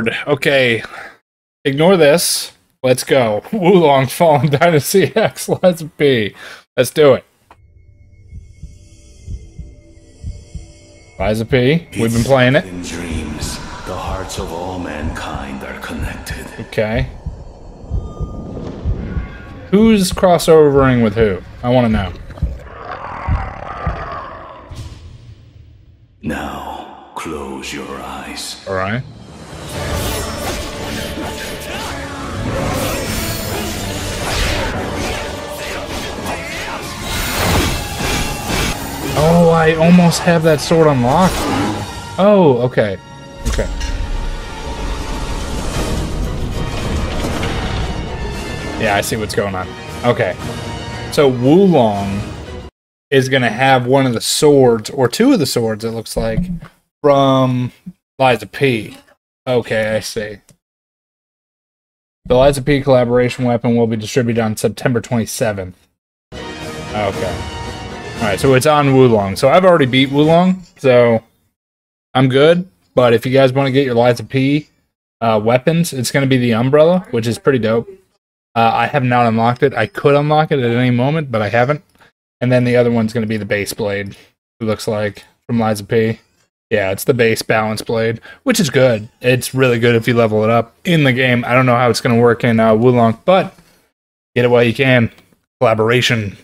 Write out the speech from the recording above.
Okay, ignore this. Let's go. Wo Long Fallen Dynasty X. Let's be. Let's do it. Lies of P. We've been playing it. In dreams, the hearts of all mankind are connected. Okay. Who's crossovering with who? I want to know. Now, close your eyes. All right. Oh, I almost have that sword unlocked. Oh, okay. Okay. Yeah, I see what's going on. Okay. So Wo Long is going to have one of the swords, or two of the swords, it looks like, from Lies of P. Okay, I see. The Lies of P collaboration weapon will be distributed on September 27th. Okay. Alright, so it's on Wo Long. So I've already beat Wo Long, so I'm good. But if you guys want to get your Lies of P uh, weapons, it's going to be the Umbrella, which is pretty dope. Uh, I have not unlocked it. I could unlock it at any moment, but I haven't. And then the other one's going to be the base blade, it looks like, from Lies of P. Yeah, it's the base balance blade, which is good. It's really good if you level it up in the game. I don't know how it's going to work in uh, Wo Long, but get it while you can. Collaboration